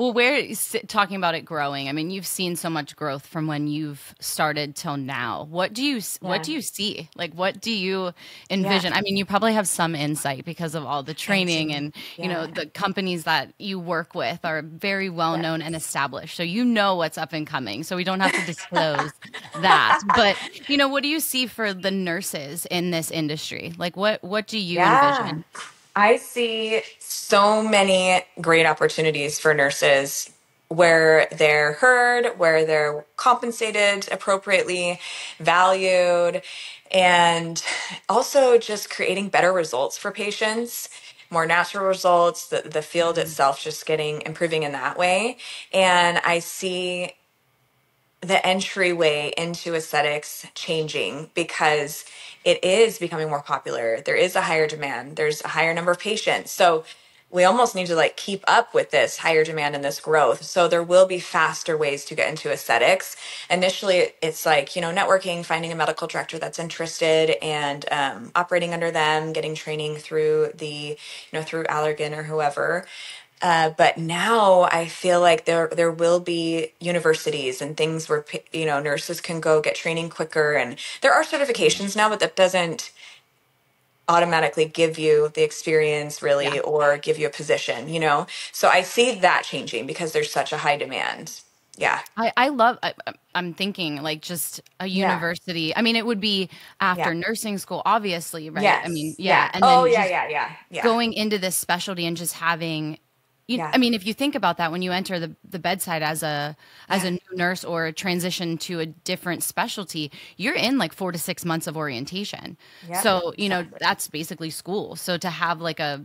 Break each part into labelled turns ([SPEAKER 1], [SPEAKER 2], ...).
[SPEAKER 1] Well, we're talking about it growing? I mean, you've seen so much growth from when you've started till now. What do you yeah. what do you see? Like, what do you envision? Yeah. I mean, you probably have some insight because of all the training and yeah. you know the companies that you work with are very well known yes. and established, so you know what's up and coming. So we don't have to disclose that. But you know, what do you see for the nurses in this industry? Like, what what do you envision?
[SPEAKER 2] I see so many great opportunities for nurses where they're heard, where they're compensated appropriately, valued, and also just creating better results for patients more natural results the, the field mm-hmm. itself just getting improving in that way and i see the entryway into aesthetics changing because it is becoming more popular. There is a higher demand. There's a higher number of patients. So we almost need to like keep up with this higher demand and this growth. So there will be faster ways to get into aesthetics. Initially, it's like, you know, networking, finding a medical director that's interested and um, operating under them, getting training through the, you know, through Allergan or whoever. Uh, but now I feel like there there will be universities and things where you know nurses can go get training quicker, and there are certifications now, but that doesn't automatically give you the experience really yeah. or give you a position. You know, so I see that changing because there's such a high demand. Yeah,
[SPEAKER 1] I, I love. I, am thinking like just a university. Yeah. I mean, it would be after yeah. nursing school, obviously, right?
[SPEAKER 2] Yes.
[SPEAKER 1] I mean,
[SPEAKER 2] yeah. yeah. And oh, yeah, yeah, yeah, yeah.
[SPEAKER 1] Going into this specialty and just having you, yeah. I mean, if you think about that, when you enter the, the bedside as a as a new nurse or transition to a different specialty, you're in like four to six months of orientation. Yeah, so you know that's basically school. So to have like a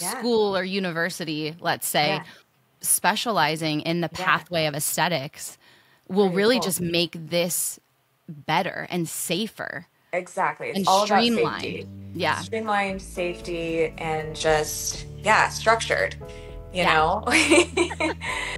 [SPEAKER 1] yeah. school or university, let's say, specializing in the pathway of aesthetics, will Pretty really cool. just make this better and safer.
[SPEAKER 2] Exactly.
[SPEAKER 1] It's and all streamlined. Yeah.
[SPEAKER 2] Streamlined safety and just yeah, structured you yeah. know